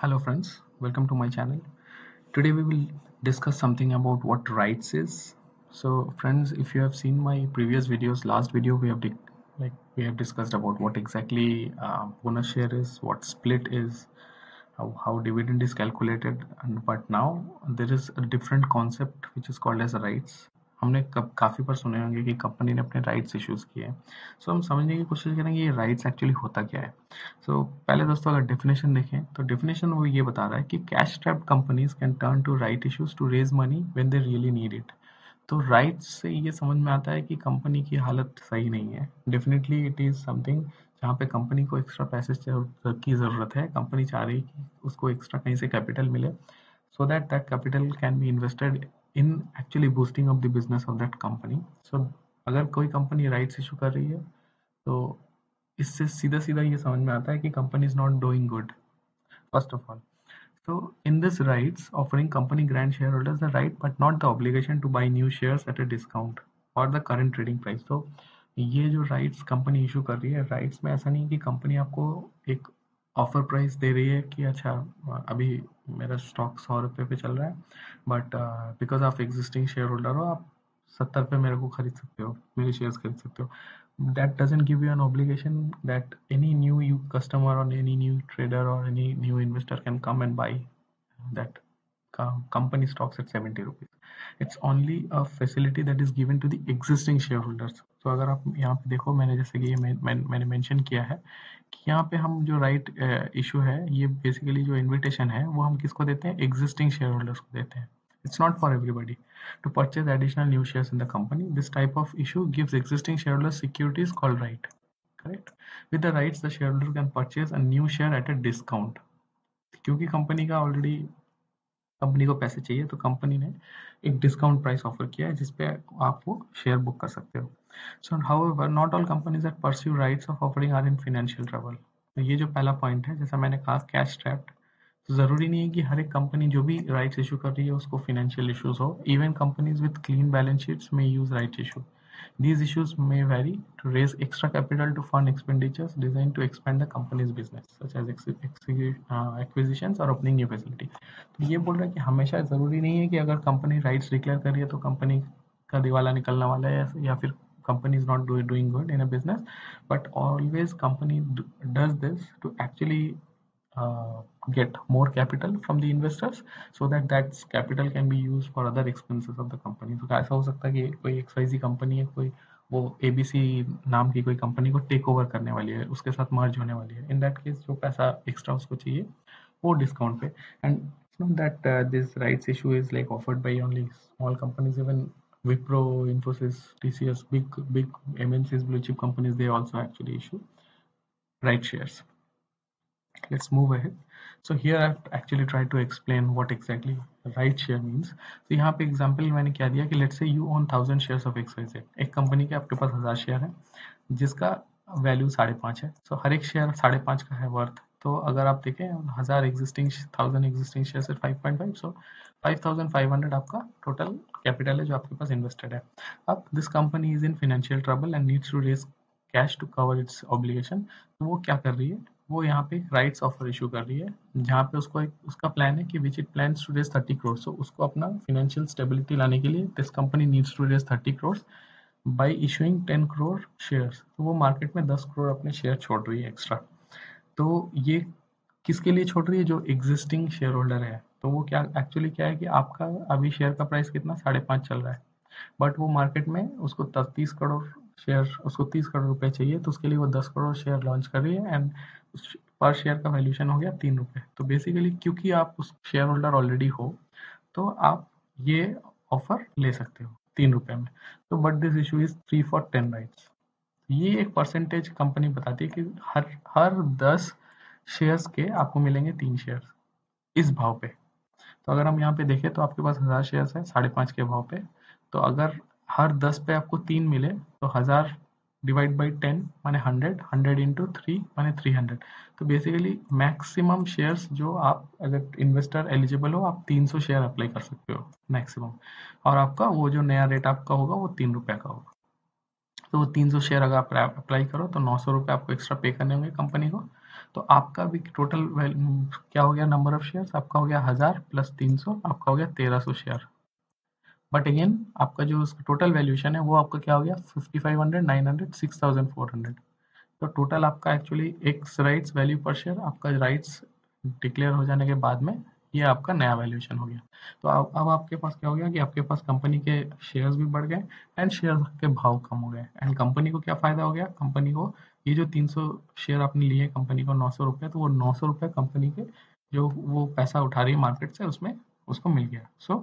Hello friends, welcome to my channel. Today we will discuss something about what rights is. So friends, if you have seen my previous videos, last video we have like we have discussed about what exactly uh, bonus share is, what split is, how, how dividend is calculated, and but now there is a different concept which is called as rights. हमने कब काफ़ी बार सुने होंगे कि company ने अपने rights issues किए। हैं सो हम समझने की कोशिश करेंगे ये राइट्स एक्चुअली होता क्या है। सो so, पहले दोस्तों अगर डेफिनेशन देखें तो डेफिनेशन वो ये बता रहा है कि cash trap companies can turn to right issues to raise money when they really need it तो राइट्स से ये समझ में आता है कि कंपनी की हालत सही नहीं है। डेफिनेटली इट इज़ समथिंग जहाँ पे कंपनी को एक्स्ट्रा पैसे की ज़रूरत है। कंपनी चाह रही है कि उसको एक्स्ट्रा कहीं से कैपिटल मिले। So that that capital can be invested in actually boosting of the business of that company so अगर कोई कंपनी राइट्स इशू कर रही है तो इससे सीधा सीधा ये समझ में आता है कि company is not doing good first of all so in this rights offering company grand shareholders the right but not the obligation to buy new share at a discount for the current trading price तो ये जो rights company issue कर रही है rights में ऐसा नहीं है कि कंपनी आपको एक ऑफ़र प्राइस दे रही है कि अच्छा अभी मेरा स्टॉक सौ रुपये पे चल रहा है but because of existing shareholder हो, आप सत्तर पे मेरे को खरीद सकते हो, मेरे शेयर्स खरीद सकते हो। That doesn't give you an obligation that any new you customer और एनी न्यू ट्रेडर और any new investor can come and buy that company stocks at 70 rupees it's only a facility that is given to the existing shareholders so अगर आप यहाँ पे देखो मैंने जैसे कि ये मैं, मैं, मैंने मेंशन किया है कि यहाँ पे हम जो राइट इशू है ये बेसिकली जो इनविटेशन है वो हम किसको देते हैं एग्जिस्टिंग शेयर होल्डर्स को हैं It's not for everybody. To purchase additional new shares in the company, this type of issue gives existing shareholders securities called right. Correct? With the rights, the shareholder can purchase a new share at a discount. क्योंकि company का already company को पैसे चाहिए तो company ने एक discount price offer किया है जिसपे आप वो शेयर बुक कर सकते हो। So however not all companies that pursue rights of offering are in financial trouble तो ये जो पहला पॉइंट है, जैसा मैंने कहा कैश ट्रैप्ड तो ज़रूरी नहीं है कि हर एक कंपनी जो भी राइट्स इशू कर रही है, उसको फाइनेंशियल इश्यूज़ हो. Even companies with clean balance sheets में use right issue These issues may vary to raise extra capital to fund expenditures designed to expand the company's business, such as acquisitions or opening new facility. तो ये बोल रहा है कि हमेशा ज़रूरी नहीं है कि अगर कंपनी राइट्स डिक्लेयर कर रही है तो कंपनी का दिवाला निकलने वाला है या फिर company is not do, doing good in a business but always company does this to actually uh, get more capital from the investors so that that capital can be used for other expenses of the company तो ऐसा हो सकता है कि कोई XYZ company है कोई वो एबीसी नाम की कोई कंपनी को टेक ओवर करने वाली है उसके साथ मर्ज होने वाली है इन दैट केस जो पैसा एक्स्ट्रा उसको चाहिए वो डिस्काउंट पे and not that uh, this rights issue is like offered by only small companies even wipro infosys tcs big big mncs blue chip companies they also actually issue right shares Let's move ahead. So here I've actually tried to explain what exactly right share means. So यहाँ पे example मैंने क्या दिया कि let's say you own thousand shares of XYZ एक company के आपके पास हज़ार शेयर है जिसका वैल्यू साढ़े पाँच है. सो so, हर एक शेयर साढ़े पाँच का है वर्थ तो अगर आप देखें हज़ार existing thousand existing share five point five so five thousand five hundred आपका टोटल कैपिटल है जो आपके पास इन्वेस्टेड है. अब this company is in financial trouble and needs to raise cash to cover its obligation तो वो क्या कर रही है? वो यहाँ पे राइट्स ऑफ़र इशू कर रही है, जहाँ पे उसको एक, उसका प्लान है कि which it plan to raise thirty crore so उसको अपना फाइनेंशियल स्टेबिलिटी लाने के लिए this company needs to raise thirty crore by issuing ten crore shares तो वो मार्केट में दस करोड़ अपने शेयर छोड़ रही है एक्स्ट्रा तो ये किसके लिए छोड़ रही है? जो एग्जिस्टिंग शेयर होल्डर है। तो वो क्या एक्चुअली क्या है कि आपका अभी शेयर का प्राइस कितना? साढ़े पाँच चल रहा है। बट वो मार्केट में उसको तीस करोड़ शेयर उसको तीस करोड़ रुपए चाहिए तो उसके लिए वो दस करोड़ शेयर लॉन्च कर रही है एंड पर शेयर का वैल्यूशन हो गया तीन रुपए। तो बेसिकली क्योंकि आप उस शेयर होल्डर ऑलरेडी हो तो आप ये ऑफ़र ले सकते हो तीन रुपए में। तो but this issue is three for ten rights ये एक परसेंटेज कंपनी बताती है कि हर हर दस शेयर्स के आपको मिलेंगे तीन शेयर इस भाव पे। तो अगर हम यहाँ पे देखें तो आपके पास हज़ार शेयर्स है, साढ़े पाँच के भाव पे। तो अगर हर दस पे आपको तीन मिले तो हज़ार डिवाइड बाई टेन माने हंड्रेड हंड्रेड इंटू थ्री माने थ्री हंड्रेड तो बेसिकली मैक्सिमम शेयर्स जो आप, अगर इन्वेस्टर एलिजिबल हो, आप तीन सौ शेयर अप्लाई कर सकते हो मैक्सिमम और आपका वो जो नया रेट आपका होगा, वो तीन रुपये का होगा. तो वो तीन सौ शेयर अगर आप अप्लाई करो तो नौ सौ रुपये आपको एक्स्ट्रा पे करने होंगे कंपनी को. तो आपका भी टोटल क्या हो गया नंबर ऑफ़ शेयर्स आपका हो गया हज़ार प्लस तीन सौ, आपका हो गया तेरह सौ शेयर बट अगेन आपका जो टोटल वैल्यूशन है, वो आपका क्या हो गया? Fifty five hundred nine hundred six thousand four hundred तो टोटल आपका एक्चुअली एक्स राइट्स वैल्यू पर शेयर आपका राइट्स डिक्लेयर हो जाने के बाद में ये आपका नया वैल्यूएशन हो गया। तो अब अब आपके पास क्या हो गया कि आपके पास कंपनी के शेयर्स भी बढ़ गए एंड शेयर के भाव कम हो गए। एंड कंपनी को क्या फ़ायदा हो गया? कंपनी को ये जो 300 शेयर आपने लिए कंपनी को नौ सौ रुपये तो वो नौ सौ रुपये कंपनी के जो वो पैसा उठा रही है मार्केट से, उसमें उसको मिल गया। सो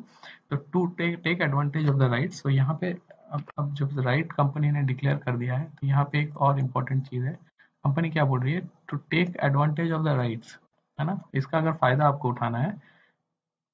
तो to take take advantage of the right so यहाँ पे अब अब जब राइट कंपनी ने डिक्लेयर कर दिया है तो यहाँ पे एक और इम्पोर्टेंट चीज़ है। कंपनी क्या बोल रही है? To take advantage of the rights है ना? इसका अगर फ़ायदा आपको उठाना है,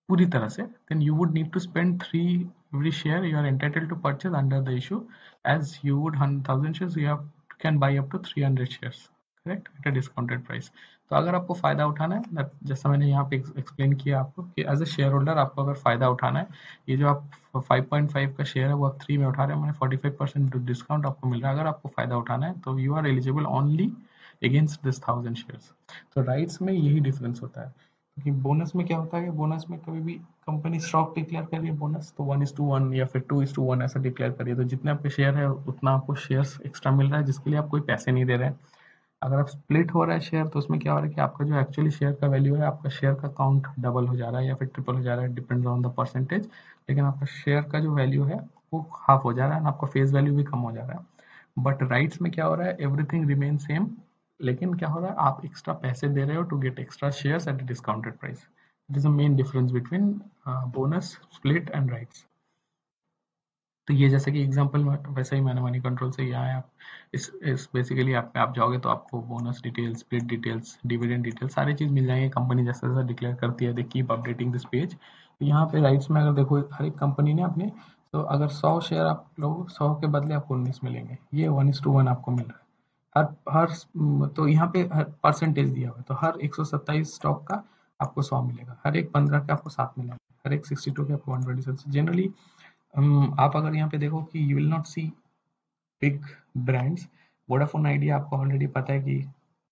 पूरी तरह से then you would need to spend three every share you are entitled to purchase under the issue, as you would 1000 shares you have, can buy up to 300 shares, correct? At a discounted price. तो अगर आपको फ़ायदा उठाना है जैसा मैंने यहाँ पे एक्सप्लेन किया आपको कि एज ए शेयर होल्डर आपको अगर फ़ायदा उठाना है, ये जो आप 5.5 का शेयर है, वो आप थ्री में उठा रहे हैं, मैंने 45 परसेंट डिस्काउंट आपको मिल रहा है। अगर आपको फ़ायदा उठाना है तो you are eligible only against this thousand shares तो राइट्स में यही डिफरेंस होता है। क्योंकि बोनस में क्या होता है बोनस में कभी भी कंपनी स्टॉक डिक्लेयर कर रही है बोनस तो वन इज़ टू वन या फिर टू इज़ टू वन ऐसा डिक्लेयर करिए तो जितने आपके शेयर है, उतना आपको शेयर्स एक्स्ट्रा मिल रहा है, जिसके लिए आप कोई पैसे नहीं दे रहे हैं। अगर आप स्प्लिट हो रहा है शेयर तो उसमें क्या हो रहा है कि आपका जो एक्चुअली शेयर का वैल्यू है, आपका शेयर का काउंट डबल हो जा रहा है या फिर ट्रिपल हो जा रहा है डिपेंड ऑन द परसेंटेज लेकिन आपका शेयर का जो वैल्यू है, वो हाफ़ हो जा रहा है आपका फेस वैल्यू भी कम हो जा रहा है. बट राइट्स में क्या हो रहा है? एवरीथिंग रिमेन सेम लेकिन क्या हो रहा है? आप एक्स्ट्रा पैसे दे रहे हो to get extra share at discounted price it is a main difference between bonus split and rights तो ये जैसे कि एग्जांपल वैसे ही मैंने मनी कंट्रोल से यहाँ आप इस इस बेसिकली आप आप जाओगे तो आपको bonus details split details dividend details सारी चीज़ मिल जाएँगे। कंपनी जैसा जैसा डिक्लेयर करती है they keep updating this page तो यहाँ पे राइट्स में अगर देखो, हर एक कंपनी ने अपने तो अगर सौ शेयर आप लोग सौ के बदले आपको उन्नीस मिलेंगे। ये वन इज़ टू वन आपको मिल रहा है। हर हर तो यहाँ पे हर परसेंटेज दिया हुआ है। तो हर 127 स्टॉक का आपको सौ मिलेगा। हर एक 15 के आपको सात मिलेगा। हर एक 62 के आपको 127 जनरली आप अगर यहाँ पे देखो कि you will not see big brands Vodafone Idea आपको ऑलरेडी पता है कि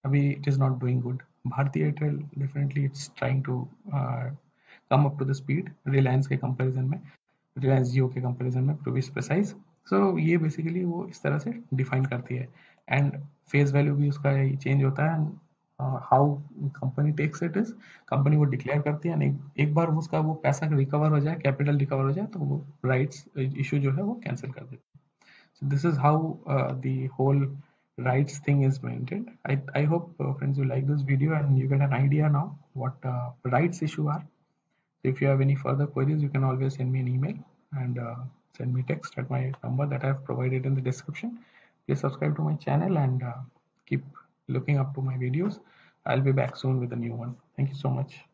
अभी it is not doing good Bharti Airtel definitely it's trying to come up to the speed Reliance के कंपैरिजन में रिलायंस जियो के कंपैरिजन में बी प्रिसाइज सो ये बेसिकली वो इस तरह से डिफाइन करती है. एंड फेस वैल्यू भी उसका चेंज होता है How company takes it is company वो डिक्लेयर करती है एक, एक बार उसका वो पैसा रिकवर हो जाए कैपिटल रिकवर हो जाए तो वो राइट्स इशू जो है वो कैंसिल कर देते हैं so this is how the whole rights thing is maintained. I, I hope uh, friends you like this video and you get an idea now what uh, rights issue are. So if you have any further queries, you can always send me an email and uh, send me text at my number that I have provided in the description please subscribe to my channel and uh, keep looking up to my videos. I'll be back soon with a new one. Thank you so much